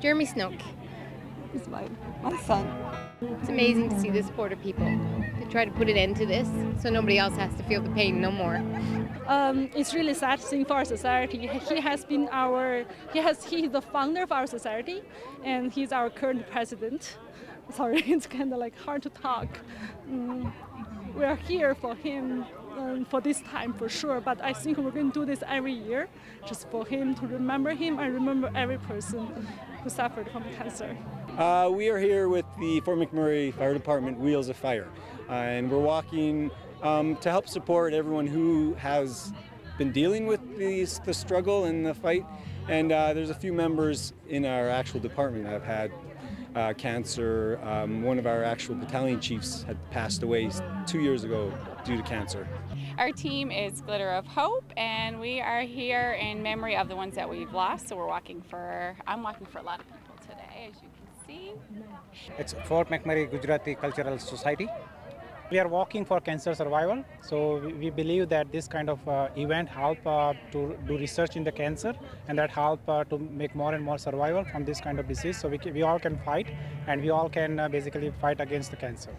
Jeremy Snoke. He's my, my son. It's amazing to see the support of people to try to put an end to this so nobody else has to feel the pain no more. Um, it's really sad thing for our society. He has been our, he has, he's the founder of our society, and he's our current president. Sorry, it's kind of like hard to talk. Mm, we are here for him um, for this time for sure, but I think we're going to do this every year, just for him to remember him and remember every person who suffered from cancer. Uh, we are here with the Fort McMurray Fire Department Wheels of Fire, uh, and we're walking um, to help support everyone who has been dealing with these, the struggle and the fight. And uh, there's a few members in our actual department that have had uh, cancer. Um, one of our actual battalion chiefs had passed away two years ago due to cancer. Our team is Glitter of Hope, and we are here in memory of the ones that we've lost. So we're walking for, I'm walking for a lot of people today, as you can see. It's Fort McMurray Gujarati Cultural Society. We are walking for cancer survival, so we believe that this kind of uh, event help uh, to do research in the cancer, and that help uh, to make more and more survival from this kind of disease. So we, we all can fight, and we all can uh, basically fight against the cancer.